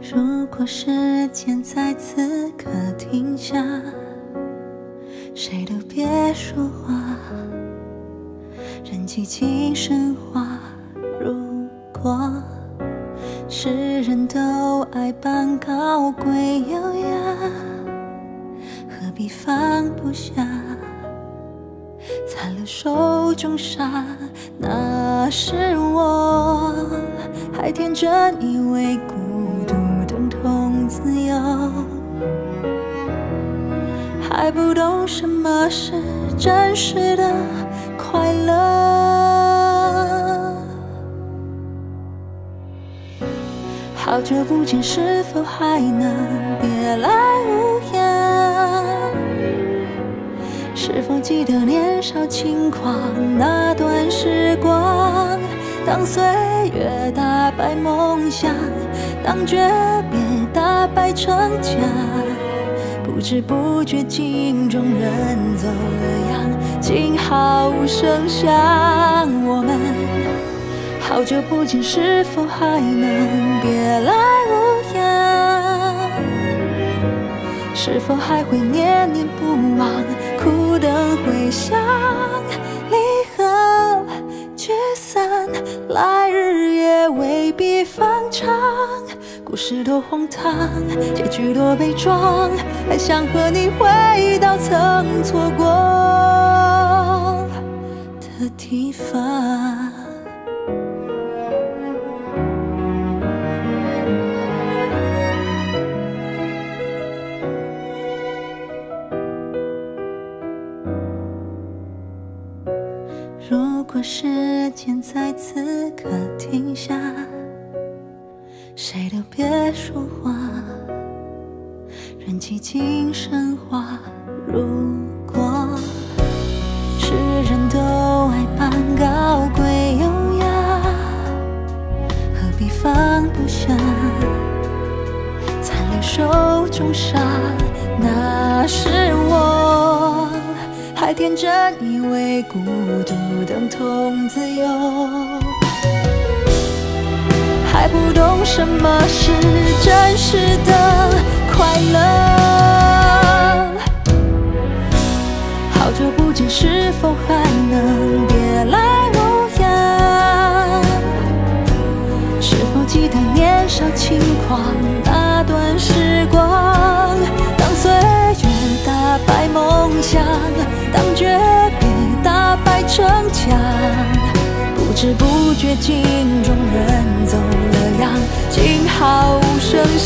如果时间在此刻停下，谁都别说话，任寂静升华。如果世人都爱扮高贵优雅，何必放不下？残了手中沙，那是我还天真以为孤自由，还不懂什么是真实的快乐。好久不见，是否还能别来无恙？是否记得年少轻狂那段时光？当岁月打败梦想，当诀别打败逞强，不知不觉镜中人走了样，静好无声响。我们好久不见，是否还能别来无恙？是否还会念念不忘？苦等回响，离合聚散，来日也未必方长。故事多荒唐，结局多悲壮，还想和你回到曾错过的地方。如果时间在此刻停下，谁都别说话，任寂静升华。如果世人都爱扮高贵优雅，何必放不下？残留手中沙，那是我还天真以为孤独等同自由，还不懂什么是真实的快乐。好久不见，是否还能别来无恙？是否记得年少轻狂那段时光？当岁月打败梦想，当诀别打败逞强，不知不觉镜中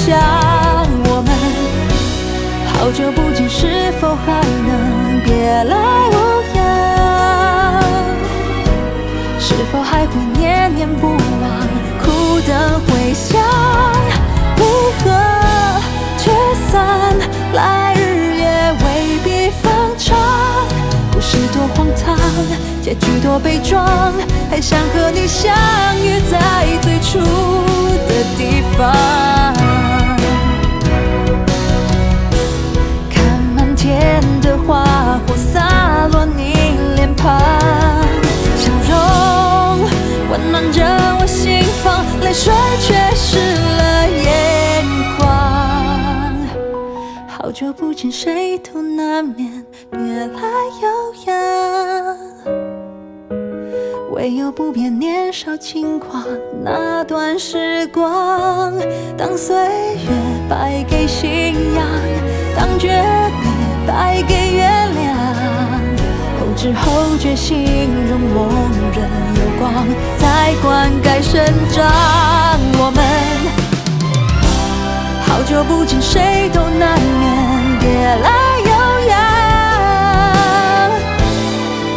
想。我们好久不见，是否还能别来无恙？是否还会念念不忘？苦等回响，离合聚散，来日也未必方长。故事多荒唐，结局多悲壮，还想和你相遇在最初见，谁都难免别来有恙。唯有不变年少轻狂那段时光，当岁月败给信仰，当诀别败给原谅。后知后觉，心中梦仍有光，在灌溉生长。我们好久不见，谁都难免来有恙。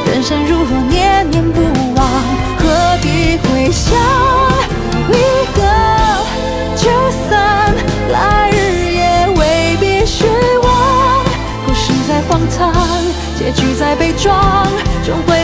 人生如何念念不忘，何必回想？离合就算，来日也未必是我。故事再荒唐，结局再悲壮，终会